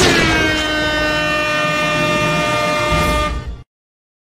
Let's.